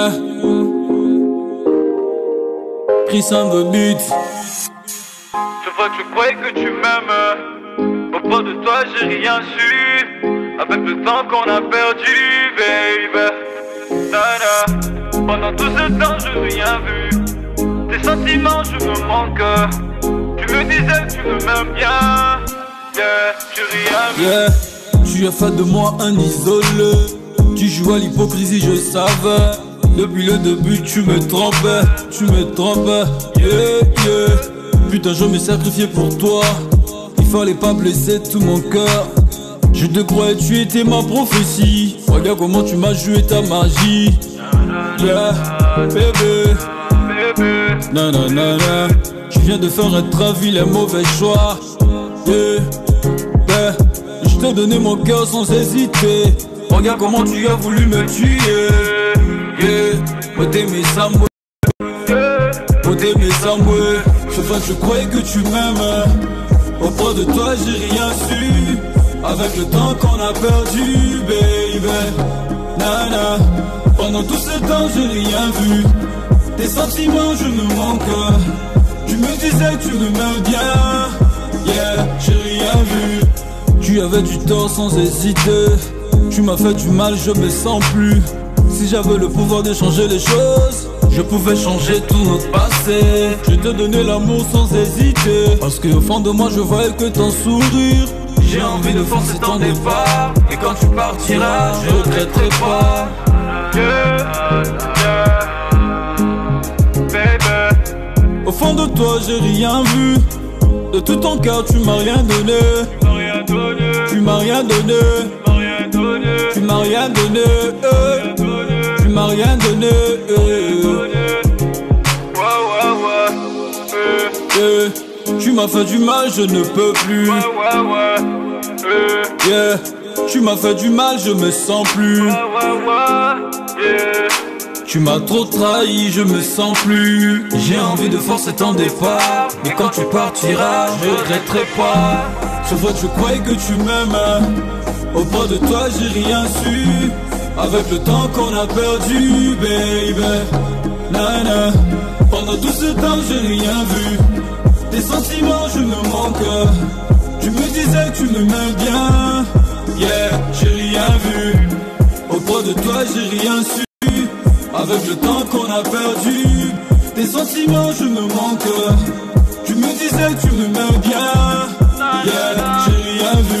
yeah. Chris on the beat. Je vois que tu croyais que tu m'aimes. Auprès de toi, j'ai rien su. Avec le temps qu'on a perdu, baby. Nana. Pendant tout ce temps, je n'ai rien vu. Tes sentiments, je me manque. Tu me disais que tu me m'aimes bien. Yeah, j'ai rien vu. Yeah, tu as fait de moi un isolé. Tu joues à l'hypocrisie, je savais. Depuis le début, tu me trompais, tu me trompais. Yeah, yeah. Putain, je me sacrifié pour toi. Il fallait pas blesser tout mon cœur. Je te croyais, tu étais ma prophétie. Regarde comment tu m'as joué ta magie. Yeah, bébé. Nanana, je viens de faire un très vilain mauvais choix. Yeah. Je t'ai donné mon cœur sans hésiter. Regarde comment tu as voulu me tuer. Moi t'aimais ça, moi. Je sais je croyais que tu m'aimes. Auprès de toi, j'ai rien su. Avec le temps qu'on a perdu, baby. Nana, pendant tout ce temps, j'ai rien vu. Tes sentiments, je me manque. Tu me disais que tu me m'aimes bien. Yeah, j'ai rien vu. Tu avais du tort sans hésiter. Tu m'as fait du mal, je me sens plus. Si j'avais le pouvoir de changer les choses, je pouvais changer tout notre passé. Je te donnais l'amour sans hésiter. Parce qu'au fond de moi, je voyais que ton sourire. J'ai envie de forcer ton départ. Et quand tu partiras, je regretterai pas. Yeah, yeah. Au fond de toi, j'ai rien vu. De tout ton cœur, tu m'as rien donné. Tu m'as rien donné. Tu m'as rien donné. Tu m'as rien donné. M'as rien donné. eh. Tu m'as fait du mal, je ne peux plus. Yeah. Tu m'as fait du mal, je me sens plus. Tu m'as trop trahi, je me sens plus. J'ai envie de forcer ton départ. Mais quand tu partiras, je regretterai pas. Vois que je croyais que tu m'aimes. Auprès de toi, j'ai rien su. Avec le temps qu'on a perdu, baby. Nana. Pendant tout ce temps, j'ai rien vu. Tes sentiments, je me manque. Tu me disais que tu me m'aimes bien. Yeah, j'ai rien vu. Auprès de toi, j'ai rien su. Avec le temps qu'on a perdu, tes sentiments, je me manque. Tu me disais que tu me m'aimes bien. Yeah, j'ai rien vu.